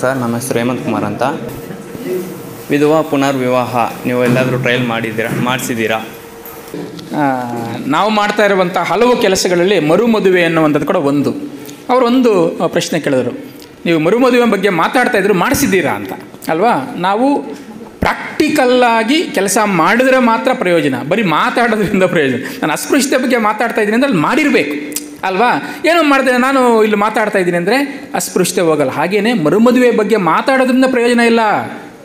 Sir ನಮ್ಮ ಹೆಸರು ಹೇಮಂತ್ ಕುಮಾರ್ ಅಂತ. ವಿಧವಾ ಪುನರ್ವಿವಾಹ ನೀವು ಎಲ್ಲಾದರೂ ಟ್ರಯಲ್ ಮಾಡಿದ್ದೀರಾ, ಮಾಡಿಸಿದ್ದೀರಾ? ನಾವು ಮಾಡ್ತಾ ಇರುವಂಥ ಹಲವು ಕೆಲಸಗಳಲ್ಲಿ ಮರುಮದುವೆ ಅನ್ನುವಂಥದ್ದು ಕೂಡ ಒಂದು. ಅವರು ಒಂದು ಪ್ರಶ್ನೆ ಕೇಳಿದರು. ನೀವು ಮರುಮದುವೆ ಬಗ್ಗೆ ಮಾತಾಡ್ತಾ ಇದ್ರು ಮಾಡಿಸಿದ್ದೀರಾ ಅಂತ. ಅಲ್ವಾ? ನಾವು ಪ್ರಾಕ್ಟಿಕಲ್ಲಾಗಿ ಕೆಲಸ ಮಾಡಿದ್ರೆ ಮಾತ್ರ ಪ್ರಯೋಜನ. ಬರೀ ಮಾತಾಡೋದ್ರಿಂದ ಪ್ರಯೋಜನ. ನಾನು ಅಸ್ಪೃಶ್ಯತೆ ಬಗ್ಗೆ ಮಾತಾಡ್ತಾ ಇದ್ದೀನಿ ಅಂದರೆ ಅಲ್ಲಿ ಮಾಡಿರಬೇಕು. ಅಲ್ವಾ? ಏನೋ ಮಾಡಿದೆ ನಾನು ಇಲ್ಲಿ ಮಾತಾಡ್ತಾ ಇದ್ದೀನಿ ಅಂದರೆ ಅಸ್ಪೃಶ್ಯತೆ ಹೋಗಲ್ಲ. ಹಾಗೆಯೇ ಮರುಮದುವೆ ಬಗ್ಗೆ ಮಾತಾಡೋದ್ರಿಂದ ಪ್ರಯೋಜನ ಇಲ್ಲ.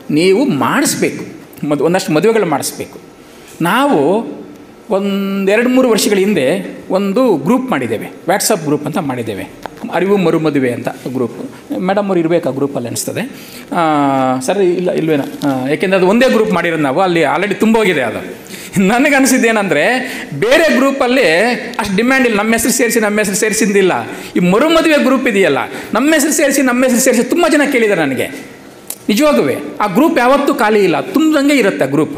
ನೀವು ಮಾಡಿಸ್ಬೇಕು. ಮದ್ ಒಂದಷ್ಟು ಮದುವೆಗಳು ಮಾಡಿಸ್ಬೇಕು. ನಾವು ಒಂದೆರಡು ಮೂರು ವರ್ಷಗಳ ಹಿಂದೆ ಒಂದು ಗ್ರೂಪ್ ಮಾಡಿದ್ದೇವೆ. ವ್ಯಾಟ್ಸಪ್ ಗ್ರೂಪ್ ಅಂತ ಮಾಡಿದ್ದೇವೆ. ಅರಿವು ಮರುಮದುವೆ ಅಂತ ಗ್ರೂಪ್. ಮೇಡಮ್ ಅವ್ರು ಇರಬೇಕು ಗ್ರೂಪಲ್ಲಿ ಅನಿಸ್ತದೆ. ಸರಿ, ಇಲ್ಲ, ಇಲ್ವೇನೋ? ಯಾಕೆಂದರೆ ಅದು ಒಂದೇ ಗ್ರೂಪ್ ಮಾಡಿರೋದು ನಾವು. ಅಲ್ಲಿ ಆಲ್ರೆಡಿ ತುಂಬೋಗಿದೆ ಅದು. ನನಗೆ ಅನಿಸಿದ್ದೇನೆಂದರೆ ಬೇರೆ ಗ್ರೂಪಲ್ಲಿ ಅಷ್ಟು ಡಿಮ್ಯಾಂಡ್ ಇಲ್ಲ, ನಮ್ಮ ಹೆಸರು ಸೇರಿಸಿ, ನಮ್ಮ ಹೆಸರು ಸೇರಿಸಿದ್ದಿಲ್ಲ. ಈ ಮರುಮದುವೆ ಗ್ರೂಪ್ ಇದೆಯಲ್ಲ, ನಮ್ಮ ಹೆಸರು ಸೇರಿಸಿ, ನಮ್ಮ ಹೆಸರು ಸೇರಿಸಿ ತುಂಬ ಜನ ಕೇಳಿದ್ದಾರೆ ನನಗೆ. ನಿಜವಾಗುವೆ ಆ ಗ್ರೂಪ್ ಯಾವತ್ತೂ ಖಾಲಿ ಇಲ್ಲ ತುಂಬಿದಂಗೆ ಇರುತ್ತೆ ಗ್ರೂಪ್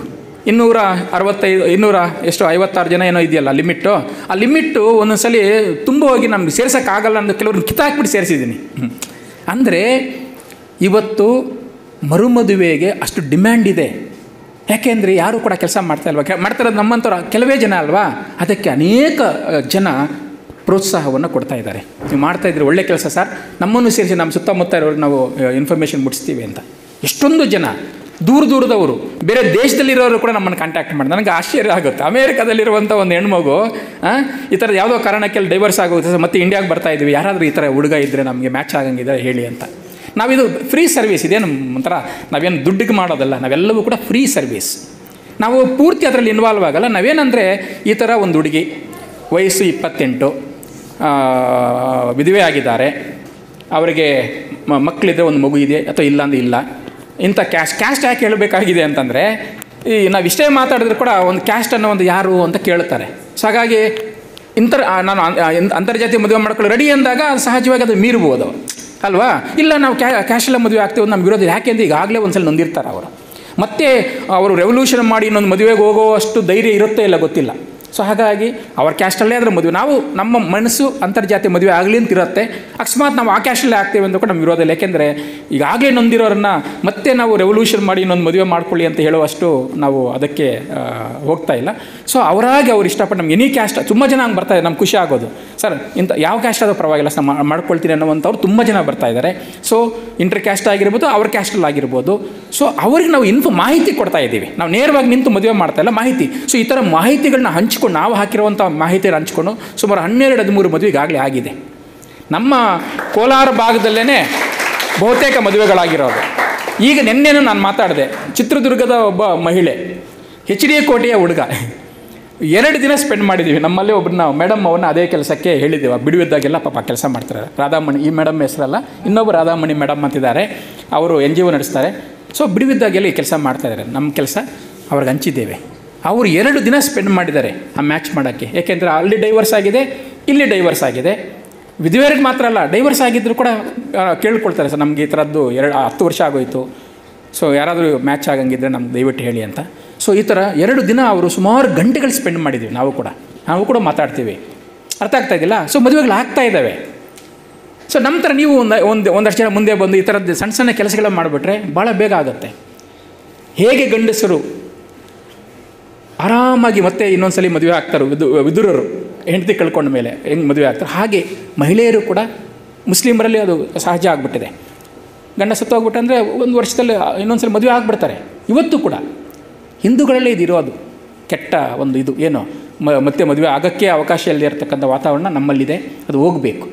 ಇನ್ನೂರ ಅರವತ್ತೈದು, ಇನ್ನೂರ ಎಷ್ಟು, ಐವತ್ತಾರು ಜನ ಏನೋ ಇದೆಯಲ್ಲ ಲಿಮಿಟ್ಟು ಆ ಲಿಮಿಟ್ಟು ಒಂದೊಂದು ಸಲ ತುಂಬ ಹೋಗಿ ನಮ್ಗೆ ಸೇರ್ಸೋಕ್ಕಾಗಲ್ಲ ಅಂತ ಕೆಲವ್ರನ್ನ ಕಿತ್ತಾಕ್ಬಿಟ್ಟು ಸೇರಿಸಿದ್ದೀನಿ. ಅಂದರೆ ಇವತ್ತು ಮರುಮದುವೆಗೆ ಅಷ್ಟು ಡಿಮ್ಯಾಂಡ್ ಇದೆ. ಯಾಕೆಂದರೆ ಯಾರೂ ಕೂಡ ಕೆಲಸ ಮಾಡ್ತಾ ಇಲ್ವಾ? ಕೆ- ಮಾಡ್ತಾ ನಮ್ಮಂಥವ್ರು ಕೆಲವೇ ಜನ ಅಲ್ವಾ? ಅದಕ್ಕೆ ಅನೇಕ ಜನ ಪ್ರೋತ್ಸಾಹವನ್ನು ಕೊಡ್ತಾ ಇದ್ದಾರೆ. ನೀವು ಮಾಡ್ತಾ ಇದ್ರೆ ಒಳ್ಳೆ ಕೆಲಸ ಸರ್. ನಮ್ಮನ್ನು ಸೇರಿಸಿ ನಮ್ಮ ಸುತ್ತಮುತ್ತ ಇರೋರು ನಾವು ಇನ್ಫಾರ್ಮೇಷನ್ ಮುಟ್ಟಿಸ್ತೀವಿ ಅಂತ. ಎಷ್ಟೊಂದು ಜನ, ದೂರ ದೂರದವರು, ಬೇರೆ ದೇಶದಲ್ಲಿರೋರು ಕೂಡ ನಮ್ಮನ್ನು ಕಾಂಟ್ಯಾಕ್ಟ್ ಮಾಡಿ ನನಗೆ ಆಶ್ಚರ್ಯ ಆಗುತ್ತೆ. ಅಮೇರಿಕಾದಲ್ಲಿರುವಂಥ ಒಂದು ಹೆಣ್ಮಗು ಈ ಥರ ಯಾವುದೋ ಕಾರಣಕ್ಕೆ ಡೈವರ್ಸ್ ಆಗೋಗುತ್ತೆ. ಮತ್ತೆ ಇಂಡಿಯಾಗೆ ಬರ್ತಾ ಇದ್ದೀವಿ. ಯಾರಾದರೂ ಈ ಥರ ಹುಡುಗ ಇದ್ದರೆ ನಮಗೆ ಮ್ಯಾಚ್ ಆಗಂಗಿದ್ರೆ ಹೇಳಿ ಅಂತ. ನಾವಿದು ಫ್ರೀ ಸರ್ವಿಸ್ ಇದೇನು ಒಂಥರ ನಾವೇನು ದುಡ್ಡಿಗೆ ಮಾಡೋದಲ್ಲ, ನಾವೆಲ್ಲವೂ ಕೂಡ ಫ್ರೀ ಸರ್ವಿಸ್ ನಾವು ಪೂರ್ತಿ ಅದರಲ್ಲಿ ಇನ್ವಾಲ್ವ್ ಆಗಲ್ಲ. ನಾವೇನಂದರೆ ಈ ಥರ ಒಂದು ಹುಡುಗಿ, ವಯಸ್ಸು ಇಪ್ಪತ್ತೆಂಟು ವಿಧುವೆ ಆಗಿದ್ದಾರೆ. ಅವರಿಗೆ ಮಕ್ಕಳಿದ್ರೆ ಒಂದು ಮಗು ಇದೆ, ಅಥವಾ ಇಲ್ಲ ಅಂದ್ರೆ ಇಲ್ಲ. ಇಂಥ ಕ್ಯಾಶ್ ಕ್ಯಾಸ್ಟ್ ಯಾಕೆ ಹೇಳಬೇಕಾಗಿದೆ ಅಂತಂದರೆ, ಈ ನಾವು ಇಷ್ಟೇ ಮಾತಾಡಿದ್ರು ಕೂಡ ಒಂದು ಕ್ಯಾಸ್ಟ್ ಅನ್ನೋ ಒಂದು ಯಾರು ಅಂತ ಕೇಳ್ತಾರೆ. ಸೊ ಹಾಗಾಗಿ ಇಂಥ ನಾನು ಅಂತರ್ಜಾತಿ ಮದುವೆ ಮಾಡ್ಕೊಳ್ಳೋ ರೆಡಿ ಅಂದಾಗ ಅದು ಸಹಜವಾಗಿ ಅದು ಮೀರ್ಬೋದು ಅಲ್ವಾ? ಇಲ್ಲ, ನಾವು ಕ್ಯಾ ಕ್ಯಾಶಲ್ಲ ಮದುವೆ ಆಗ್ತೇವೆ ನಮ್ಗೆ ವಿರೋಧ ಯಾಕೆಂದ್ರೆ ಈಗಾಗಲೇ ಒಂದ್ಸಲ ನೊಂದಿರ್ತಾರೆ ಅವರು. ಮತ್ತೆ, ಅವರು ರೆವಲ್ಯೂಷನ್ ಮಾಡಿ ಇನ್ನೊಂದು ಮದುವೆಗೆ ಹೋಗೋ ಅಷ್ಟು ಧೈರ್ಯ ಇರುತ್ತೆ ಇಲ್ಲ ಗೊತ್ತಿಲ್ಲ. ಸೊ ಹಾಗಾಗಿ ಅವ್ರ ಕ್ಯಾಸ್ಟಲ್ಲೇ ಅದರ ಮದುವೆ. ನಾವು ನಮ್ಮ ಮನಸ್ಸು ಅಂತರ್ಜಾತಿ ಮದುವೆ ಆಗಲಿ ಅಂತ ಇರುತ್ತೆ. ಅಕಸ್ಮಾತ್ ನಾವು ಆ ಕ್ಯಾಸ್ಟಲ್ಲೇ ಆಗ್ತೇವೆ ಅಂತ ಕೂಡ ನಮ್ಮ ವಿರೋಧ ಇಲ್ಲ. ಯಾಕೆಂದರೆ ಈಗಾಗಲೇ ನೊಂದಿರೋರನ್ನ ಮತ್ತೆ ನಾವು ರೆವಲ್ಯೂಷನ್ ಮಾಡಿ ಇನ್ನೊಂದು ಮದುವೆ ಮಾಡ್ಕೊಳ್ಳಿ ಅಂತ ಹೇಳುವಷ್ಟು ನಾವು ಅದಕ್ಕೆ ಹೋಗ್ತಾ ಇಲ್ಲ. ಸೊ ಅವರಾಗಿ ಅವ್ರು ಇಷ್ಟಪಟ್ಟು ನಮ್ಗೆ ಎನಿ ಕ್ಯಾಸ್ಟ್ ತುಂಬ ಜನ ಹಂಗೆ ಬರ್ತಾ ಇದ್ದಾರೆ. ನಮ್ಗೆ ಖುಷಿ ಆಗೋದು. ಸರ್, ಇಂಥ ಯಾವ ಕ್ಯಾಸ್ಟ್ ಆದರೂ ಪರವಾಗಿಲ್ಲ ಸರ್ ಮಾಡ್ಕೊಳ್ತೀನಿ ಅನ್ನೋವಂಥವ್ರು ತುಂಬ ಜನ ಬರ್ತಾ ಇದ್ದಾರೆ. ಸೊ ಇಂಟರ್ ಕ್ಯಾಸ್ಟ್ ಆಗಿರ್ಬೋದು, ಅವ್ರ ಕ್ಯಾಸ್ಟಲ್ಲಿ ಆಗಿರ್ಬೋದು. ಸೊ ಅವ್ರಿಗೆ ನಾವು ಇನ್ಫೋ ಮಾಹಿತಿ ಕೊಡ್ತಾ ಇದ್ದೀವಿ. ನಾವು ನೇರವಾಗಿ ನಿಂತು ಮದುವೆ ಮಾಡ್ತಾ ಇಲ್ಲ. ಮಾಹಿತಿ. ಸೊ ಈ ಥರ ಮಾಹಿತಿಗಳನ್ನ ಹಂಚ್ಕೊಂಡು ನಾವು ಹಾಕಿರುವಂಥ ಮಾಹಿತಿಯನ್ನು ಹಂಚ್ಕೊಂಡು ಸುಮಾರು ಹನ್ನೆರಡು ಹದಿಮೂರು ಮದುವೆ ಈಗಾಗಲೇ ಆಗಿದೆ. ನಮ್ಮ ಕೋಲಾರ ಭಾಗದಲ್ಲೇ ಬಹುತೇಕ ಮದುವೆಗಳಾಗಿರೋದು. ಈಗ ನಿನ್ನೆನೂ ನಾನು ಮಾತಾಡಿದೆ, ಚಿತ್ರದುರ್ಗದ ಒಬ್ಬ ಮಹಿಳೆ ಎಚ್ ಡಿ ಕೋಟೆಯ ಹುಡುಗ. ಎರಡು ದಿನ ಸ್ಪೆಂಡ್ ಮಾಡಿದ್ದೀವಿ ನಮ್ಮಲ್ಲೇ ಒಬ್ಬರನ್ನ ಮೇಡಮ್ ಅವ್ರನ್ನ ಅದೇ ಕೆಲಸಕ್ಕೆ ಹೇಳಿದ್ದೀವಿ ಬಿಡುವಿದ್ದಾಗೆಲ್ಲ ಪಾಪ ಕೆಲಸ ಮಾಡ್ತಾರೆ ರಾಧಾಮಣಿ, ಈ ಮೇಡಮ್ ಹೆಸರಲ್ಲ ಇನ್ನೊಬ್ಬರು ರಾಧಾಮಣಿ ಮೇಡಮ್ ಅಂತಿದ್ದಾರೆ. ಅವರು ಎನ್ ಜಿ ಒ ನಡೆಸ್ತಾರೆ. ಸೊ ಬಿಡುವಿದ್ದಾಗೆಲ್ಲ ಈ ಕೆಲಸ ಮಾಡ್ತಾಯಿದ್ದಾರೆ ನಮ್ಮ ಕೆಲಸ ಅವ್ರಿಗೆ ಹಂಚಿದ್ದೇವೆ. ಅವರು ಎರಡು ದಿನ ಸ್ಪೆಂಡ್ ಮಾಡಿದ್ದಾರೆ ಆ ಮ್ಯಾಚ್ ಮಾಡೋಕ್ಕೆ. ಏಕೆಂದರೆ ಅಲ್ಲಿ ಡೈವರ್ಸ್ ಆಗಿದೆ, ಇಲ್ಲಿ ಡೈವರ್ಸ್ ಆಗಿದೆ. ವಿಧವೆಯರಿಗೆ ಮಾತ್ರ ಅಲ್ಲ ಡೈವರ್ಸ್ ಆಗಿದ್ದರೂ ಕೂಡ ಕೇಳ್ಕೊಳ್ತಾರೆ ಸರ್, ನಮಗೆ ಈ ಥರದ್ದು ಎರಡು, ಹತ್ತು ವರ್ಷ ಆಗೋಯಿತು. ಸೊ ಯಾರಾದರೂ ಮ್ಯಾಚ್ ಆಗಂಗಿದ್ರೆ ನಮ್ಗೆ ದಯವಿಟ್ಟು ಹೇಳಿ ಅಂತ. ಸೊ ಈ ಥರ ಎರಡು ದಿನ ಅವರು ಸುಮಾರು ಗಂಟೆಗಳು ಸ್ಪೆಂಡ್ ಮಾಡಿದ್ದೀವಿ ನಾವು ಕೂಡ. ನಾವು ಕೂಡ ಮಾತಾಡ್ತೀವಿ. ಅರ್ಥ ಆಗ್ತಾ ಇದ್ದಿಲ್ಲ? ಸೊ ಮದುವೆಗಳು ಆಗ್ತಾ ಇದ್ದಾವೆ. ಸೊ ನಮ್ಮ ಥರ ನೀವು ಒಂದು ಒಂದು, ಒಂದಷ್ಟು ಜನ ಮುಂದೆ ಬಂದು ಈ ಥರದ್ದು ಸಣ್ಣ ಸಣ್ಣ ಕೆಲಸಗಳನ್ನ ಮಾಡಿಬಿಟ್ರೆ ಭಾಳ ಬೇಗ ಆಗುತ್ತೆ. ಹೇಗೆ ಗಂಡಸರು ಆರಾಮಾಗಿ ಮತ್ತೆ ಇನ್ನೊಂದ್ಸಲಿ ಮದುವೆ ಆಗ್ತಾರೆ, ವಿದು, ವಿದುರರು, ಹೆಂಡತಿ ಕಳ್ಕೊಂಡ ಮೇಲೆ ಹೆಂಗೆ ಮದುವೆ ಆಗ್ತಾರೆ, ಹಾಗೆ ಮಹಿಳೆಯರು ಕೂಡ ಮುಸ್ಲಿಮರಲ್ಲಿ ಅದು ಸಹಜ ಆಗಿಬಿಟ್ಟಿದೆ. ಗಂಡ ಸತ್ತೋಗ್ಬಿಟ್ಟಂದರೆ ಒಂದು ವರ್ಷದಲ್ಲಿ ಇನ್ನೊಂದ್ಸಲ ಮದುವೆ ಆಗಿಬಿಡ್ತಾರೆ. ಇವತ್ತು ಕೂಡ ಹಿಂದೂಗಳಲ್ಲೇ ಇದು ಇರೋದು, ಕೆಟ್ಟ ಒಂದು ಇದು, ಏನು, ಮ, ಮತ್ತೆ ಮದುವೆ ಆಗೋಕ್ಕೆ ಅವಕಾಶ ಇಲ್ಲದೆ ಇರತಕ್ಕಂಥ ವಾತಾವರಣ ನಮ್ಮಲ್ಲಿದೆ, ಅದು ಹೋಗಬೇಕು.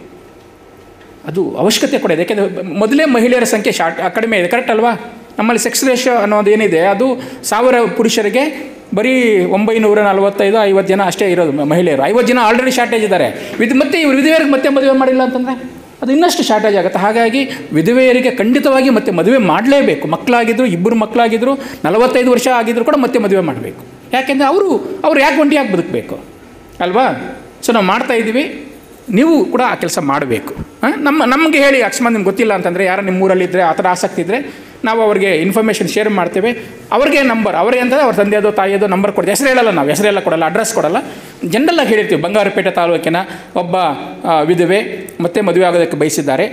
ಅದು ಅವಶ್ಯಕತೆ ಕೂಡ ಇದೆ. ಯಾಕೆಂದರೆ ಮೊದಲೇ ಮಹಿಳೆಯರ ಸಂಖ್ಯೆ ಶಾರ್ಟ್ ಕಡಿಮೆ ಇದೆ ಕರೆಕ್ಟ್ ಅಲ್ವಾ? ನಮ್ಮಲ್ಲಿ ಸೆಕ್ಸ್ ರೇಷೋ ಅನ್ನೋದು ಏನಿದೆ, ಅದು ಸಾವಿರ ಪುರುಷರಿಗೆ ಬರೀ ಒಂಬೈನೂರ ನಲವತ್ತೈದು, ಐವತ್ತು ಜನ ಅಷ್ಟೇ ಇರೋದು ಮಹಿಳೆಯರು. ಐವತ್ತು ಜನ ಆಲ್ರೆಡಿ ಶಾರ್ಟೇಜ್ ಇದ್ದಾರೆ. ವಿದ್, ಮತ್ತೆ ಇವರು ವಿಧವೆಯರಿಗೆ ಮತ್ತೆ ಮದುವೆ ಮಾಡಿಲ್ಲ ಅಂತಂದರೆ ಅದು ಇನ್ನಷ್ಟು ಶಾರ್ಟೇಜ್ ಆಗುತ್ತೆ. ಹಾಗಾಗಿ ವಿಧವೆಯರಿಗೆ ಖಂಡಿತವಾಗಿ ಮತ್ತೆ ಮದುವೆ ಮಾಡಲೇಬೇಕು. ಮಕ್ಕಳಾಗಿದ್ದರು ಇಬ್ಬರು ಮಕ್ಕಳಾಗಿದ್ದರು ನಲವತ್ತೈದು ವರ್ಷ ಆಗಿದ್ರು ಕೂಡ ಮತ್ತೆ ಮದುವೆ ಮಾಡಬೇಕು. ಯಾಕೆಂದರೆ ಅವರು, ಅವ್ರು ಯಾಕೆ ಒಂಟಿಯಾಗಿ ಬದುಕಬೇಕು? ಅಲ್ವಾ? ಸೊ ನಾವು ಮಾಡ್ತಾ ಇದ್ದೀವಿ. ನೀವು ಕೂಡ ಆ ಕೆಲಸ ಮಾಡಬೇಕು. ನಮ್ಮ, ನಮಗೆ ಹೇಳಿ ಅಕಸ್ಮಾತ್ ನಿಮ್ಗೆ ಗೊತ್ತಿಲ್ಲ ಅಂತಂದರೆ ಯಾರು ನಿಮ್ಮ ಊರಲ್ಲಿದ್ದರೆ ಆ ಥರ ಆಸಕ್ತಿ ಇದ್ದರೆ ನಾವು ಅವರಿಗೆ ಇನ್ಫಾರ್ಮೇಷನ್ ಶೇರ್ ಮಾಡ್ತೇವೆ. ಅವ್ರಿಗೆ ನಂಬರ್ ಅವರೇ ಅಂತಂದರೆ ಅವ್ರ ತಂದೆಯದು ತಾಯಿಯದು ನಂಬರ್ ಕೊಡ್ತೀವಿ. ಹೆಸರು ಹೇಳಲ್ಲ ನಾವು ಹೆಸರೆಲ್ಲ ಕೊಡಲ್ಲ ಅಡ್ರೆಸ್ ಕೊಡಲ್ಲ. ಜನರಲ್ಲಾಗಿ ಹೇಳಿರ್ತೀವಿ, ಬಂಗಾರಪೇಟೆ ತಾಲೂಕಿನ ಒಬ್ಬ ವಿಧವೆ ಮತ್ತೆ ಮದುವೆ ಆಗೋದಕ್ಕೆ ಬಯಸಿದ್ದಾರೆ.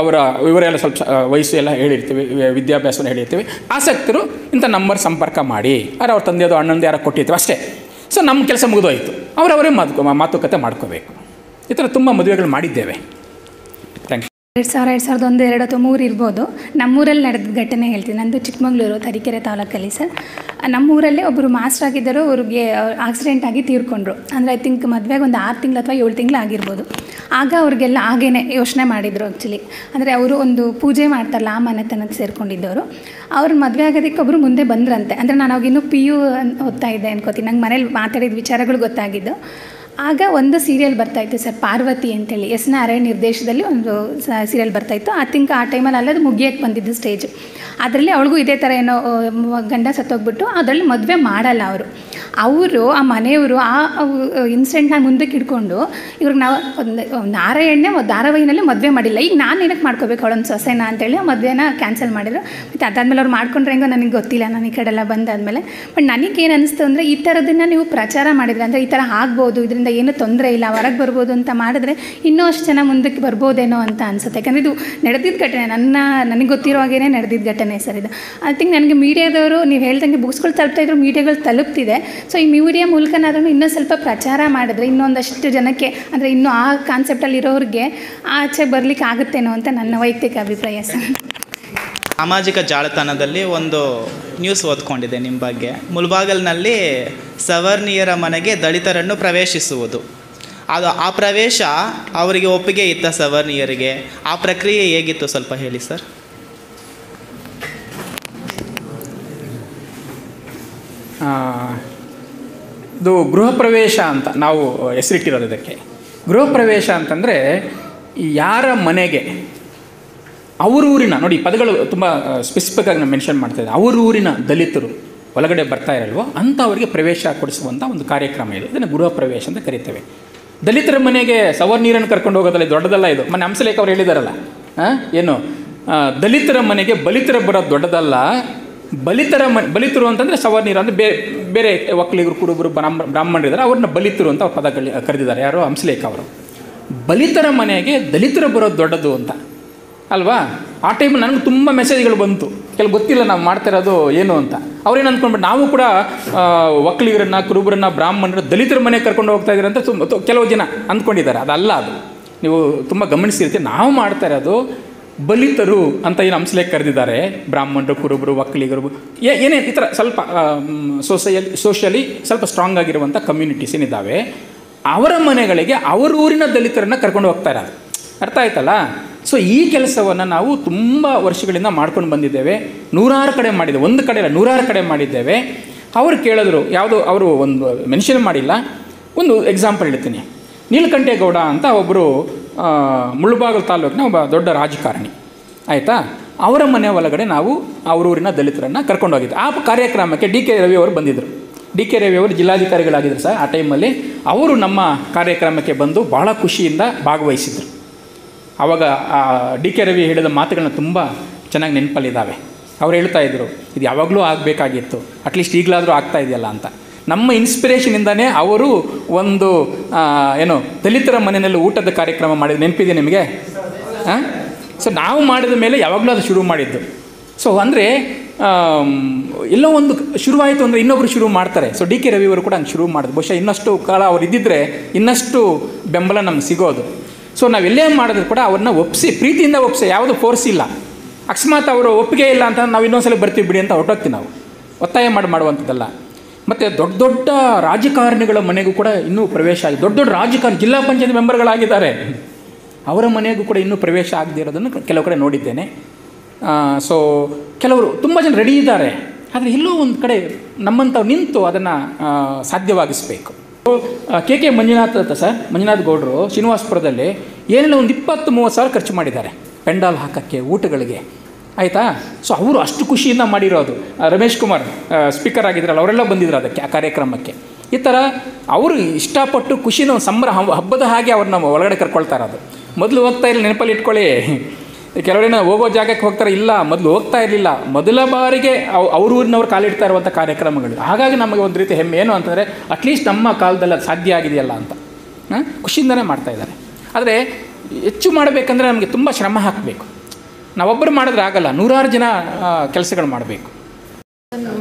ಅವರ ವಿವರ ಎಲ್ಲ ಸ್ವಲ್ಪ ವಯಸ್ಸು ಎಲ್ಲ ಹೇಳಿರ್ತೀವಿ ವಿದ್ಯಾಭ್ಯಾಸವನ್ನು ಹೇಳಿರ್ತೀವಿ. ಆಸಕ್ತರು ಇಂಥ ನಂಬರ್ ಸಂಪರ್ಕ ಮಾಡಿ. ಯಾರು ಅವ್ರ ತಂದೆಯದು ಅಣ್ಣಂದು ಯಾರೋ ಕೊಟ್ಟಿರ್ತೀವಿ ಅಷ್ಟೇ. ಸೊ ನಮ್ಮ ಕೆಲಸ ಮುಗಿದೋಯ್ತು. ಅವರವರೇ ಮಾತು ಮಾತುಕತೆ ಮಾಡ್ಕೋಬೇಕು. ಈ ಥರ ತುಂಬ ಮದುವೆಗಳು ಮಾಡಿದ್ದೇವೆ. ಎರಡು ಸಾವಿರ, ಎರಡು ಸಾವಿರದ ಒಂದು, ಎರಡು ಅಥವಾ ಮೂರು ಇರ್ಬೋದು. ನಮ್ಮೂರಲ್ಲಿ ನಡೆದ ಘಟನೆ ಹೇಳ್ತೀನಿ. ನಂದು ಚಿಕ್ಕಮಗಳೂರು, ತರೀಕೆರೆ ತಾಲೂಕಲ್ಲಿ ಸರ್. ನಮ್ಮೂರಲ್ಲೇ ಒಬ್ಬರು ಮಾಸ್ಟರ್ ಆಗಿದ್ದರು. ಅವ್ರಿಗೆ ಆಕ್ಸಿಡೆಂಟ್ ಆಗಿ ತೀರ್ಕೊಂಡ್ರು. ಅಂದರೆ ಐ ಥಿಂಕ್ ಮದುವೆಗೆ ಒಂದು ಆರು ತಿಂಗಳು ಅಥವಾ ಏಳು ತಿಂಗಳು ಆಗಿರ್ಬೋದು. ಆಗ ಅವ್ರಿಗೆಲ್ಲ ಹಾಗೇ ಯೋಚನೆ ಮಾಡಿದರು ಆ್ಯಕ್ಚುಲಿ ಅಂದರೆ ಅವರು ಒಂದು ಪೂಜೆ ಮಾಡ್ತಾರಲ್ಲ, ಆ ಮನೆತನಕ್ಕೆ ಸೇರ್ಕೊಂಡಿದ್ದವರು. ಅವ್ರ ಮದುವೆ ಆಗೋದಕ್ಕೆ ಒಬ್ಬರು ಮುಂದೆ ಬಂದ್ರಂತೆ. ಅಂದರೆ ನಾನು ಅವಾಗಿನ್ನೂ ಪಿ ಯು ಓದ್ತಾ ಇದ್ದೆ ಅನ್ಕೋತೀನಿ. ನಂಗೆ ಮನೇಲಿ ಮಾತಾಡಿದ ವಿಚಾರಗಳು ಗೊತ್ತಾಗಿದ್ದು. ಆಗ ಒಂದು ಸೀರಿಯಲ್ ಬರ್ತಾಯಿತ್ತು ಸರ್, ಪಾರ್ವತಿ ಅಂತೇಳಿ. ಎಸ್ ನಾರಾಯಣ್ ನಿರ್ದೇಶದಲ್ಲಿ ಒಂದು ಸೀರಿಯಲ್ ಬರ್ತಾಯಿತ್ತು ಆ ತಿಂಕ್, ಆ ಟೈಮಲ್ಲಿ ಅಲ್ಲದು ಮುಗಿಯೋಕ್ಕೆ ಬಂದಿದ್ದು ಸ್ಟೇಜ್ ಅದರಲ್ಲಿ ಅವಳಿಗೂ ಇದೇ ಥರ ಏನೋ ಗಂಡ ಸತ್ತೋಗ್ಬಿಟ್ಟು, ಅದರಲ್ಲಿ ಮದುವೆ ಮಾಡಲ್ಲ ಅವರು. ಅವರು ಆ ಮನೆಯವರು ಆ ಇನ್ಸಿಡೆಂಟ್ನ ಮುಂದಕ್ಕೆ ಇಟ್ಕೊಂಡು ಇವ್ರಿಗೆ ನಾವು ಒಂದು ನಾರಾಯಣನೇ ಧಾರಾವಾಹಿನಲ್ಲಿ ಮದುವೆ ಮಾಡಿಲ್ಲ. ಈಗ ನಾನು ಏನಕ್ಕೆ ಮಾಡ್ಕೋಬೇಕು ಅವಳೊಂದು ಸೊಸೆನ ಅಂತೇಳಿ ಆ ಮದುವೆನ ಕ್ಯಾನ್ಸಲ್ ಮಾಡಿದ್ರು. ಮತ್ತು ಅದಾದಮೇಲೆ ಅವ್ರು ಮಾಡ್ಕೊಂಡ್ರೆ ಹೆಂಗೋ ನನಗೆ ಗೊತ್ತಿಲ್ಲ ನಾನು ಈ ಕಡೆ ಎಲ್ಲ ಬಂದಾದಮೇಲೆ. ಬಟ್ ನನಗೇನು ಅನಿಸ್ತು ಅಂದರೆ ಈ ಥರದನ್ನು ನೀವು ಪ್ರಚಾರ ಮಾಡಿದ್ರೆ ಅಂದರೆ ಈ ಥರ ಆಗ್ಬೋದು, ಇದರಿಂದ ಏನೂ ತೊಂದರೆ ಇಲ್ಲ, ಹೊರಗೆ ಬರ್ಬೋದು ಅಂತ ಮಾಡಿದ್ರೆ ಇನ್ನೂ ಅಷ್ಟು ಜನ ಮುಂದಕ್ಕೆ ಬರ್ಬೋದೇನೋ ಅಂತ ಅನಿಸುತ್ತೆ. ಯಾಕಂದರೆ ಇದು ನಡೆದಿದ್ದ ಘಟನೆ, ನನ್ನ, ನನಗೆ ಗೊತ್ತಿರೋ ಹಾಗೇನೆ ನಡೆದಿದ್ದ ಘಟನೆ ಸರ್ ಇದು. ಐ ಥಿಂಕ್ ನನಗೆ ಮೀಡಿಯಾದವರು ನೀವು ಹೇಳ್ದಂಗೆ ಬುಕ್ಸ್ಗಳು ತಲುಪ್ತಾ ಇದ್ರು ಮೀಡಿಯಾಗಳು ತಲುಪ್ತಿದೆ. ಸೊ ಈ ಮೀಡಿಯಾ ಮೂಲಕನಾದ್ರೂ ಇನ್ನೂ ಸ್ವಲ್ಪ ಪ್ರಚಾರ ಮಾಡಿದ್ರೆ ಇನ್ನೊಂದಷ್ಟು ಜನಕ್ಕೆ ಅಂದರೆ ಇನ್ನೂ ಆ ಕಾನ್ಸೆಪ್ಟಲ್ಲಿ ಇರೋರಿಗೆ ಆಚೆ ಬರಲಿಕ್ಕೆ ಆಗುತ್ತೇನೋ ಅಂತ ನನ್ನ ವೈಯಕ್ತಿಕ ಅಭಿಪ್ರಾಯ ಸರ್. ಸಾಮಾಜಿಕ ಜಾಲತಾಣದಲ್ಲಿ ಒಂದು ನ್ಯೂಸ್ ಓದ್ಕೊಂಡಿದೆ ನಿಮ್ಮ ಬಗ್ಗೆ. ಮುಲ್ಬಾಗಲ್ನಲ್ಲಿ ಸವರ್ಣೀಯರ ಮನೆಗೆ ದಲಿತರನ್ನು ಪ್ರವೇಶಿಸುವುದು. ಅದು ಆ ಪ್ರವೇಶ ಅವರಿಗೆ ಒಪ್ಪಿಗೆ ಇತ್ತ ಸವರ್ಣೀಯರಿಗೆ ಆ ಪ್ರಕ್ರಿಯೆ ಹೇಗಿತ್ತು ಸ್ವಲ್ಪ ಹೇಳಿ ಸರ್? ಆ, ಇದು ಗೃಹ ಪ್ರವೇಶ ಅಂತ ನಾವು ಹೆಸರಿಟ್ಟಿರೋದು ಇದಕ್ಕೆ. ಗೃಹ ಪ್ರವೇಶ ಅಂತಂದರೆ ಯಾರ ಮನೆಗೆ ಅವರೂರಿನ, ನೋಡಿ ಪದಗಳು ತುಂಬ ಸ್ಪೆಸಿಫಿಕ್ ಆಗಿ ನಾನು ಮೆನ್ಷನ್ ಮಾಡ್ತಾ ಅವರೂರಿನ ದಲಿತರು ಒಳಗಡೆ ಬರ್ತಾ ಇರಲ್ವೋ ಅಂಥವರಿಗೆ ಪ್ರವೇಶ ಕೊಡಿಸುವಂಥ ಒಂದು ಕಾರ್ಯಕ್ರಮ ಇದೆ. ಇದನ್ನು ಗೃಹ ಪ್ರವೇಶ ಅಂತ ಕರಿತೇವೆ. ದಲಿತರ ಮನೆಗೆ ಸವರ್ ನೀರನ್ನು ಕರ್ಕೊಂಡು ಹೋಗೋದಲ್ಲ ದೊಡ್ಡದಲ್ಲ ಇದು. ಮನೆ ಹಂಸಲೇಖ ಅವ್ರು ಹೇಳಿದಾರಲ್ಲ ಏನು ದಲಿತರ ಮನೆಗೆ ಬಲಿತರ ಬರೋದು ದೊಡ್ಡದಲ್ಲ ಬಲಿತರ ಬಲಿತರು ಅಂತಂದರೆ ಸವರ್ಣೀರು ಅಂದರೆ ಬೇರೆ ಬೇರೆ ಒಕ್ಕಲಿಗರು, ಕುರುಬರು, ಬ್ರಾಹ್ಮ, ಬ್ರಾಹ್ಮಣರು ಇದ್ದಾರೆ ಅವ್ರನ್ನ ಬಲಿತರು ಅಂತ ಅವ್ರ ಪದ ಕರೆದಿದ್ದಾರೆ. ಯಾರು? ಹಂಸಲೇಖ ಅವರು. ಬಲಿತರ ಮನೆಗೆ ದಲಿತರು ಬರೋದು ದೊಡ್ಡದು ಅಂತ. ಅಲ್ವಾ? ಆ ಟೈಮ್ ನನಗೆ ತುಂಬ ಮೆಸೇಜ್ಗಳು ಬಂತು. ಕೆಲವು ಗೊತ್ತಿಲ್ಲ ನಾವು ಮಾಡ್ತಿರೋದು ಏನು ಅಂತ. ಅವ್ರೇನು ಅಂದ್ಕೊಂಡ್ಬಿಟ್ಟು ನಾವು ಕೂಡ ಒಕ್ಕಲಿಗರನ್ನ, ಕುರುಬರನ್ನ ಬ್ರಾಹ್ಮಣರು ದಲಿತರ ಮನೆಗೆ ಕರ್ಕೊಂಡು ಹೋಗ್ತಾ ಇದ್ದೀರಂತ ಅಂತ ತುಂಬ ಕೆಲವು ಜನ ಅಂದ್ಕೊಂಡಿದ್ದಾರೆ. ಅದಲ್ಲ ಅದು. ನೀವು ತುಂಬ ಗಮನಿಸಿರ್ತೀವಿ ನಾವು ಮಾಡ್ತಾ ಇರೋದು ಬಲಿತರು ಅಂತ ಏನು ಹಂಸಲೆ ಕರೆದಿದ್ದಾರೆ. ಬ್ರಾಹ್ಮಣರು, ಕುರುಬರು ಒಕ್ಕಲಿಗರು ಏನೇ ಈ ಥರ ಸ್ವಲ್ಪ ಸೊಸೈಯಲ್, ಸೋಷಿಯಲಿ ಸ್ವಲ್ಪ ಸ್ಟ್ರಾಂಗ್ ಆಗಿರುವಂಥ ಕಮ್ಯುನಿಟೀಸ್ ಏನಿದ್ದಾವೆ, ಅವರ ಮನೆಗಳಿಗೆ ಅವರ ಊರಿನ ದಲಿತರನ್ನು ಕರ್ಕೊಂಡು ಹೋಗ್ತಾ ಇರೋದು. ಅರ್ಥ ಆಯ್ತಲ್ಲ? ಸೊ ಈ ಕೆಲಸವನ್ನು ನಾವು ತುಂಬ ವರ್ಷಗಳಿಂದ ಮಾಡ್ಕೊಂಡು ಬಂದಿದ್ದೇವೆ. ನೂರಾರು ಕಡೆ ಮಾಡಿದ್ದೇವೆ. ಒಂದು ಕಡೆ ನೂರಾರು ಕಡೆ ಮಾಡಿದ್ದೇವೆ. ಅವರು ಕೇಳಿದ್ರು, ಯಾವುದೋ, ಅವರು ಒಂದು ಮೆನ್ಷನ್ ಮಾಡಿಲ್ಲ. ಒಂದು ಎಕ್ಸಾಂಪಲ್ ಹೇಳ್ತೀನಿ. ನೀಲಕಂಠೇಗೌಡ ಅಂತ ಒಬ್ಬರು ಮುಳ್ಳಬಾಗಲ್ ತಾಲೂಕಿನ ಒಬ್ಬ ದೊಡ್ಡ ರಾಜಕಾರಣಿ. ಆಯಿತಾ? ಅವರ ಮನೆ ಒಳಗಡೆ ನಾವು ಅವರೂರಿನ ದಲಿತರನ್ನು ಕರ್ಕೊಂಡು ಹೋಗಿದ್ದೆ. ಆ ಕಾರ್ಯಕ್ರಮಕ್ಕೆ ಡಿ ಕೆ ರವಿ ಅವರು ಬಂದಿದ್ದರು ಡಿ ಕೆ ರವಿ ಅವರು ಜಿಲ್ಲಾಧಿಕಾರಿಗಳಾಗಿದ್ದರು ಸರ್ ಆ ಟೈಮಲ್ಲಿ. ಅವರು ನಮ್ಮ ಕಾರ್ಯಕ್ರಮಕ್ಕೆ ಬಂದು ಭಾಳ ಖುಷಿಯಿಂದ ಭಾಗವಹಿಸಿದರು. ಆವಾಗ ಡಿ ಕೆ ರವಿ ಹೇಳಿದ ಮಾತುಗಳನ್ನ ತುಂಬ ಚೆನ್ನಾಗಿ ನೆನಪಲ್ಲಿದ್ದಾವೆ. ಅವ್ರು ಹೇಳ್ತಾ ಇದ್ದರು ಇದು ಯಾವಾಗಲೂ ಆಗಬೇಕಾಗಿತ್ತು. ಅಟ್ಲೀಸ್ಟ್ ಈಗಲಾದರೂ ಆಗ್ತಾ ಇದೆಯಲ್ಲ ಅಂತ. ನಮ್ಮ ಇನ್ಸ್ಪಿರೇಷನಿಂದನೇ ಅವರು ಒಂದು ಏನು, ದಲಿತರ ಮನೆಯಲ್ಲಿ ಊಟದ ಕಾರ್ಯಕ್ರಮ ಮಾಡಿದ ನೆನಪಿದೆ ನಿಮಗೆ? ಹಾಂ ಸೊ ನಾವು ಮಾಡಿದ ಮೇಲೆ ಯಾವಾಗಲೂ ಅದು ಶುರು ಮಾಡಿದ್ದು. ಸೊ ಅಂದರೆ ಎಲ್ಲೋ ಒಂದು ಶುರುವಾಯಿತು ಅಂದರೆ ಇನ್ನೊಬ್ಬರು ಶುರು ಮಾಡ್ತಾರೆ. ಸೊ ಡಿ ಕೆ ರವಿಯವರು ಕೂಡ ಹಂಗೆ ಶುರು ಮಾಡಿದ್ರು. ಬಹುಶಃ ಇನ್ನಷ್ಟು ಕಾಲ ಅವ್ರು ಇದ್ದಿದ್ದರೆ ಇನ್ನಷ್ಟು ಬೆಂಬಲ ನಮ್ಗೆ ಸಿಗೋದು. ಸೊ ನಾವು ಎಲ್ಲೇ ಮಾಡಿದ್ರು ಕೂಡ ಅವ್ರನ್ನ ಒಪ್ಪಿಸಿ ಪ್ರೀತಿಯಿಂದ ಒಪ್ಪಿಸಿ ಯಾವುದು ಫೋರ್ಸ್ ಇಲ್ಲ. ಅಕಸ್ಮಾತ್ ಅವರು ಒಪ್ಪಿಗೆ ಇಲ್ಲ ಅಂತ ನಾವು ಇನ್ನೊಂದ್ಸಲ ಬರ್ತೀವಿ ಬಿಡಿ ಅಂತ ಹೊರಟೋಗ್ತೀವಿ ನಾವು. ಒತ್ತಾಯ ಮಾಡಿ, ಮಾಡುವಂಥದ್ದಲ್ಲ. ಮತ್ತು ದೊಡ್ಡ ದೊಡ್ಡ ರಾಜಕಾರಣಿಗಳ ಮನೆಗೂ ಕೂಡ ಇನ್ನೂ ಪ್ರವೇಶ ಆಗಿ ದೊಡ್ಡ ದೊಡ್ಡ ರಾಜಕಾರಣಿ ಜಿಲ್ಲಾ ಪಂಚಾಯತ್ ಮೆಂಬರ್ಗಳಾಗಿದ್ದಾರೆ. ಅವರ ಮನೆಗೂ ಕೂಡ ಇನ್ನೂ ಪ್ರವೇಶ ಆಗದೇ ಇರೋದನ್ನು ಕೆಲವು ಕಡೆ ನೋಡಿದ್ದೇನೆ. ಸೊ ಕೆಲವರು ತುಂಬ ಜನ ರೆಡಿ ಇದ್ದಾರೆ. ಆದರೆ ಎಲ್ಲೋ ಒಂದು ಕಡೆ ನಮ್ಮಂಥ ನಿಂತು ಅದನ್ನು ಸಾಧ್ಯವಾಗಿಸಬೇಕು. ಕೆ ಕೆ ಮಂಜುನಾಥ್ ಅಂತ ಸರ್, ಮಂಜುನಾಥ್ ಗೌಡರು ಶ್ರೀನಿವಾಸಪುರದಲ್ಲಿ ಏನೆಲ್ಲ ಒಂದು ಇಪ್ಪತ್ತು ಮೂವತ್ತು ಸಾವಿರ ಖರ್ಚು ಮಾಡಿದ್ದಾರೆ. ಪೆಂಡಾಲ್ ಹಾಕೋಕ್ಕೆ, ಊಟಗಳಿಗೆ. ಆಯಿತಾ? ಸೊ ಅವರು ಅಷ್ಟು ಖುಷಿಯಿಂದ ಮಾಡಿರೋದು. ರಮೇಶ್ ಕುಮಾರ್ ಸ್ಪೀಕರ್ ಆಗಿದ್ರಲ್ಲ, ಅವರೆಲ್ಲ ಬಂದಿದ್ರು ಅದಕ್ಕೆ, ಆ ಕಾರ್ಯಕ್ರಮಕ್ಕೆ. ಈ ಥರ ಅವರು ಇಷ್ಟಪಟ್ಟು ಖುಷಿನ ಸಂಭ್ರ ಹಬ್ಬ- ಹಬ್ಬದ ಹಾಗೆ ಅವ್ರನ್ನ ಒಳಗಡೆ ಕರ್ಕೊಳ್ತಾರೆ ಇರೋದು. ಮೊದಲು ಹೋಗ್ತಾ ಇರಲಿಲ್ಲ ನೆನಪಲ್ಲಿ ಇಟ್ಕೊಳ್ಳಿ. ಕೆಲವರೇನೋ ಹೋಗೋ ಜಾಗಕ್ಕೆ ಹೋಗ್ತಾರೆ, ಇಲ್ಲ, ಮೊದಲು ಹೋಗ್ತಾ ಇರಲಿಲ್ಲ. ಮೊದಲ ಬಾರಿಗೆ ಅವು, ಅವ್ರ ಊರಿನವ್ರು ಕಾಲಿಡ್ತಾ ಇರುವಂಥ ಕಾರ್ಯಕ್ರಮಗಳು. ಹಾಗಾಗಿ ನಮಗೆ ಒಂದು ರೀತಿ ಹೆಮ್ಮೆ. ಏನು ಅಂತಂದರೆ ಅಟ್ಲೀಸ್ಟ್ ನಮ್ಮ ಕಾಲದಲ್ಲಿ ಅದು ಸಾಧ್ಯ ಆಗಿದೆಯಲ್ಲ ಅಂತ. ಹಾಂ? ಖುಷಿಯಿಂದನೇ ಮಾಡ್ತಾ ಇದ್ದಾರೆ. ಆದರೆ, ಹೆಚ್ಚು ಮಾಡಬೇಕಂದ್ರೆ ನಮಗೆ ತುಂಬ ಶ್ರಮ ಹಾಕಬೇಕು. ನಾವೊಬ್ಬರು ಮಾಡಿದ್ರೆ ಆಗಲ್ಲ ನೂರಾರು ಜನ ಕೆಲಸಗಳು ಮಾಡಬೇಕು.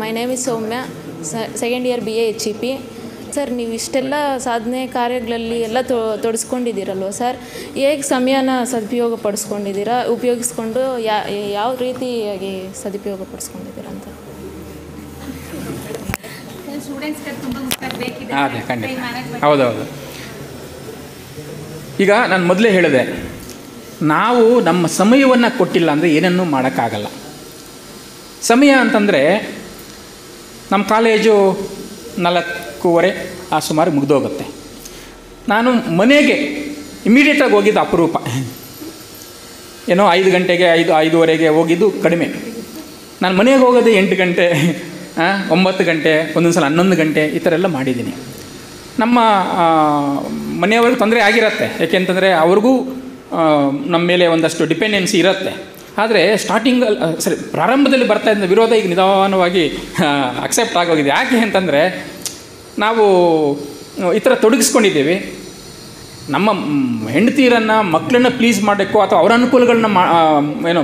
My name is Soumya second year B A H E P sir ನೀವು ಇಷ್ಟೆಲ್ಲ ಸಾಧನೆ ಕಾರ್ಯಗಳಲ್ಲಿ ಎಲ್ಲ ತೊ ತೊಡಸ್ಕೊಂಡಿದ್ದೀರಲ್ವ ಸರ್ ಹೇಗೆ ಸಮಯನ ಸದುಪಯೋಗ ಪಡಿಸ್ಕೊಂಡಿದ್ದೀರಾ ಉಪಯೋಗಿಸ್ಕೊಂಡು ಯಾ ಯಾವ ರೀತಿಯಾಗಿ ಸದುಪಯೋಗ ಪಡಿಸ್ಕೊಂಡಿದ್ದೀರಾ ಅಂತ ಅದೇ ಖಂಡಿತ. ಹೌದೌದು. ಈಗ ನಾನು ಮೊದಲೇ ಹೇಳಿದೆ ನಾವು ನಮ್ಮ ಸಮಯವನ್ನು ಕೊಟ್ಟಿಲ್ಲ ಅಂದರೆ ಏನನ್ನೂ ಮಾಡೋಕ್ಕಾಗಲ್ಲ. ಸಮಯ ಅಂತಂದರೆ ನಮ್ಮ ಕಾಲೇಜು ನಾಲ್ಕೂವರೆ ಆ ಸುಮಾರು ಮುಗಿದೋಗುತ್ತೆ. ನಾನು ಮನೆಗೆ ಇಮಿಡಿಯೇಟಾಗಿ ಹೋಗಿದ್ದು ಅಪರೂಪ. ಏನೋ ಐದು ಗಂಟೆಗೆ ಐದು, ಐದುವರೆಗೆ ಹೋಗಿದ್ದು ಕಡಿಮೆ. ನಾನು ಮನೆಗೆ ಹೋಗೋದು ಎಂಟು ಗಂಟೆ ಒಂಬತ್ತು ಗಂಟೆ ಒಂದೊಂದು ಸಲ ಹನ್ನೊಂದು ಗಂಟೆ ಈ ಥರ ಎಲ್ಲ ಮಾಡಿದ್ದೀನಿ. ನಮ್ಮ ಮನೆಯವ್ರಿಗೆ ತೊಂದರೆ ಆಗಿರತ್ತೆ. ಯಾಕೆಂತಂದರೆ ಅವ್ರಿಗೂ ನಮ್ಮ ಮೇಲೆ ಒಂದಷ್ಟು ಡಿಪೆಂಡೆನ್ಸಿ ಇರುತ್ತೆ. ಆದರೆ ಸ್ಟಾರ್ಟಿಂಗಲ್ಲಿ ಸರಿ ಪ್ರಾರಂಭದಲ್ಲಿ ಬರ್ತಾ ಇದ್ದ ವಿರೋಧ ಈಗ ನಿಧಾನವಾಗಿ ಅಕ್ಸೆಪ್ಟ್ ಆಗೋಗಿದೆ. ಯಾಕೆ ಅಂತಂದರೆ, ನಾವು ಈ ಥರ ತೊಡಗಿಸ್ಕೊಂಡಿದ್ದೀವಿ. ನಮ್ಮ ಹೆಂಡತಿಯರನ್ನು ಹೆಂಡತೀರನ್ನು ಮಕ್ಕಳನ್ನ ಪ್ಲೀಸ್ ಮಾಡಬೇಕು ಅಥವಾ ಅವರ ಅನುಕೂಲಗಳನ್ನ ಮಾ ಏನು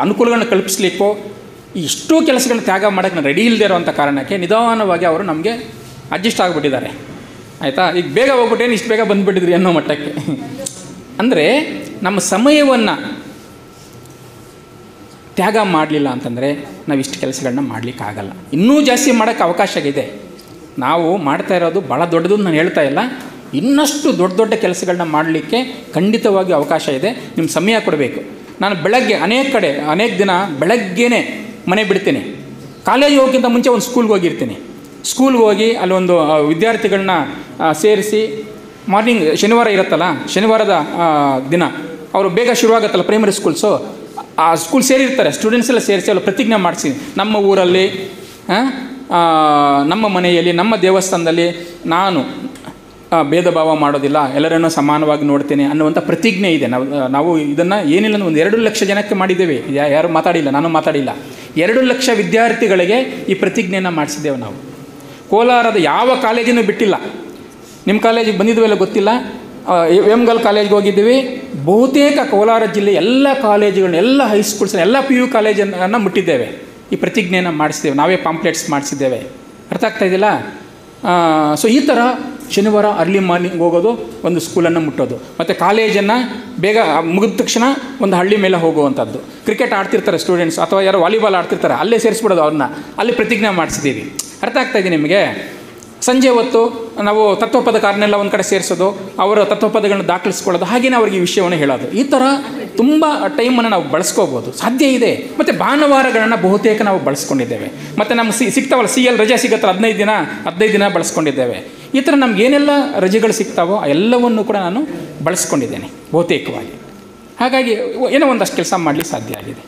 ಅನುಕೂಲಗಳನ್ನ ಕಲ್ಪಿಸ್ಲಿಕ್ಕೋ, ಇಷ್ಟು ಕೆಲಸಗಳನ್ನ ತ್ಯಾಗ ಮಾಡೋಕ್ಕೆ ನಾನು ರೆಡಿ ಇಲ್ಲದೆ ಇರೋವಂಥ ಕಾರಣಕ್ಕೆ ನಿಧಾನವಾಗಿ ಅವರು ನಮಗೆ ಅಡ್ಜಸ್ಟ್ ಆಗಿಬಿಟ್ಟಿದ್ದಾರೆ. ಆಯಿತಾ? ಈಗ ಬೇಗ ಹೋಗ್ಬಿಟ್ಟೇನು ಇಷ್ಟು ಬೇಗ ಬಂದುಬಿಟ್ಟಿದ್ರಿ ಅನ್ನೋ ಮಟ್ಟಕ್ಕೆ. ಅಂದರೆ ನಮ್ಮ ಸಮಯವನ್ನು ತ್ಯಾಗ ಮಾಡಲಿಲ್ಲ ಅಂತಂದರೆ ನಾವು ಇಷ್ಟು ಕೆಲಸಗಳನ್ನ ಮಾಡಲಿಕ್ಕಾಗಲ್ಲ. ಇನ್ನೂ ಜಾಸ್ತಿ ಮಾಡೋಕ್ಕೆ ಅವಕಾಶ ಇದೆ. ನಾವು ಮಾಡ್ತಾ ಇರೋದು ಭಾಳ ದೊಡ್ಡದು ನಾನು ಹೇಳ್ತಾ ಇಲ್ಲ. ಇನ್ನಷ್ಟು ದೊಡ್ಡ ದೊಡ್ಡ ಕೆಲಸಗಳನ್ನ ಮಾಡಲಿಕ್ಕೆ ಖಂಡಿತವಾಗಿ ಅವಕಾಶ ಇದೆ. ನಿಮ್ಮ ಸಮಯ ಕೊಡಬೇಕು. ನಾನು ಬೆಳಗ್ಗೆ ಅನೇಕ ಕಡೆ, ಅನೇಕ ದಿನ ಬೆಳಗ್ಗೆನೇ ಮನೆ ಬಿಡ್ತೀನಿ. ಕಾಲೇಜಿಗೆ ಹೋಗೋಕ್ಕಿಂತ ಮುಂಚೆ ಒಂದು ಸ್ಕೂಲ್ಗೆ ಹೋಗಿರ್ತೀನಿ. ಸ್ಕೂಲ್ಗೆ ಹೋಗಿ ಅಲ್ಲೊಂದು ವಿದ್ಯಾರ್ಥಿಗಳನ್ನ ಸೇರಿಸಿ ಮಾರ್ನಿಂಗ್ ಶನಿವಾರ ಇರುತ್ತಲ್ಲ, ಶನಿವಾರದ ದಿನ. ಅವರು ಬೇಗ ಶುರುವಾಗುತ್ತಲ್ಲ ಪ್ರೈಮರಿ ಸ್ಕೂಲ್ಸು ಆ ಸ್ಕೂಲ್ ಸೇರಿರ್ತಾರೆ ಸ್ಟೂಡೆಂಟ್ಸ್ ಎಲ್ಲ ಸೇರಿಸಿ ಅವರು ಪ್ರತಿಜ್ಞೆ ಮಾಡಿಸಿ ನಮ್ಮ ಊರಲ್ಲಿ ನಮ್ಮ ಮನೆಯಲ್ಲಿ, ನಮ್ಮ ದೇವಸ್ಥಾನದಲ್ಲಿ ನಾನು ಭೇದ ಭಾವ ಮಾಡೋದಿಲ್ಲ, ಎಲ್ಲರನ್ನು ಸಮಾನವಾಗಿ ನೋಡ್ತೇನೆ ಅನ್ನುವಂಥ ಪ್ರತಿಜ್ಞೆ ಇದೆ. ನಾವು ನಾವು ಇದನ್ನು ಏನಿಲ್ಲ ಒಂದು ಎರಡು ಲಕ್ಷ ಜನಕ್ಕೆ ಮಾಡಿದ್ದೇವೆ. ಯಾರು ಮಾತಾಡಿಲ್ಲ, ನಾನು ಮಾತಾಡಿಲ್ಲ. ಎರಡು ಲಕ್ಷ ವಿದ್ಯಾರ್ಥಿಗಳಿಗೆ ಈ ಪ್ರತಿಜ್ಞೆಯನ್ನು ಮಾಡಿಸಿದ್ದೇವೆ ನಾವು. ಕೋಲಾರದ ಯಾವ ಕಾಲೇಜಿನೂ ಬಿಟ್ಟಿಲ್ಲ. ನಿಮ್ಮ ಕಾಲೇಜಿಗೆ ಬಂದಿದ್ವೆಲ್ಲ ಗೊತ್ತಿಲ್ಲ? ವೇಮ್ಗಲ್ ಕಾಲೇಜ್ಗೆ ಹೋಗಿದ್ದೀವಿ. ಬಹುತೇಕ ಕೋಲಾರ ಜಿಲ್ಲೆ ಎಲ್ಲ ಕಾಲೇಜುಗಳನ್ನ ಎಲ್ಲ ಹೈಸ್ಕೂಲ್ಸ್ ಎಲ್ಲ ಪಿ ಯು ಕಾಲೇಜನ್ನು ಮುಟ್ಟಿದ್ದೇವೆ. ಈ ಪ್ರತಿಜ್ಞೆಯನ್ನು ಮಾಡಿಸಿದ್ದೇವೆ. ನಾವೇ ಪಾಂಪ್ಲೆಟ್ಸ್ ಮಾಡಿಸಿದ್ದೇವೆ. ಅರ್ಥ ಆಗ್ತಾ ಇದೆಯಲ್ಲ? ಸೊ ಈ ಥರ ಶನಿವಾರ ಅರ್ಲಿ ಮಾರ್ನಿಂಗ್ ಹೋಗೋದು, ಒಂದು ಸ್ಕೂಲನ್ನು ಮುಟ್ಟೋದು. ಮತ್ತು ಕಾಲೇಜನ್ನು ಬೇಗ ಮುಗಿದ ತಕ್ಷಣ ಒಂದು ಹಳ್ಳಿ ಮೇಲೆ ಹೋಗುವಂಥದ್ದು. ಕ್ರಿಕೆಟ್ ಆಡ್ತಿರ್ತಾರೆ ಸ್ಟೂಡೆಂಟ್ಸ್ ಅಥವಾ ಯಾರೋ ವಾಲಿಬಾಲ್ ಆಡ್ತಿರ್ತಾರೆ, ಅಲ್ಲೇ ಸೇರಿಸ್ಬಿಡೋದು ಅವ್ರನ್ನ. ಅಲ್ಲಿ ಪ್ರತಿಜ್ಞೆ ಮಾಡಿಸಿದ್ದೀವಿ. ಅರ್ಥ ಆಗ್ತಾ ಇದೆ ನಿಮಗೆ? ಸಂಜೆ ಹೊತ್ತು ನಾವು ತತ್ವಪದಕಾರನೆಲ್ಲ ಒಂದು ಕಡೆ ಸೇರಿಸೋದು, ಅವರ ತತ್ವಪದಗಳನ್ನು ದಾಖಲಿಸ್ಕೊಳ್ಳೋದು ಹಾಗೆಯೇ ಅವರಿಗೆ ಈ ವಿಷಯವನ್ನು ಹೇಳೋದು. ಈ ಥರ ತುಂಬ ಟೈಮನ್ನು ನಾವು ಬಳಸ್ಕೋಬೋದು. ಸಾಧ್ಯ ಇದೆ. ಮತ್ತು ಭಾನುವಾರಗಳನ್ನು ಬಹುತೇಕ ನಾವು ಬಳಸ್ಕೊಂಡಿದ್ದೇವೆ. ಮತ್ತು ನಮ್ಮ ಸಿ, ಸಿಗ್ತಾವಲ್ಲ, ಸಿ ಎಲ್ ರಜೆ ಸಿಗತ್ತಲ್ಲ ಹದಿನೈದು ದಿನ ಹದಿನೈದು ದಿನ ಬಳಸ್ಕೊಂಡಿದ್ದೇವೆ. ಈ ಥರ ನಮ್ಗೆ ಏನೆಲ್ಲ ರಜೆಗಳು ಸಿಗ್ತಾವೋ, ಆ ಎಲ್ಲವನ್ನು ಕೂಡ ನಾನು ಬಳಸ್ಕೊಂಡಿದ್ದೇನೆ, ಬಹುತೇಕವಾಗಿ. ಹಾಗಾಗಿ, ಏನೋ ಒಂದಷ್ಟು ಕೆಲಸ ಮಾಡಲಿಕ್ಕೆ ಸಾಧ್ಯ ಆಗಿದೆ.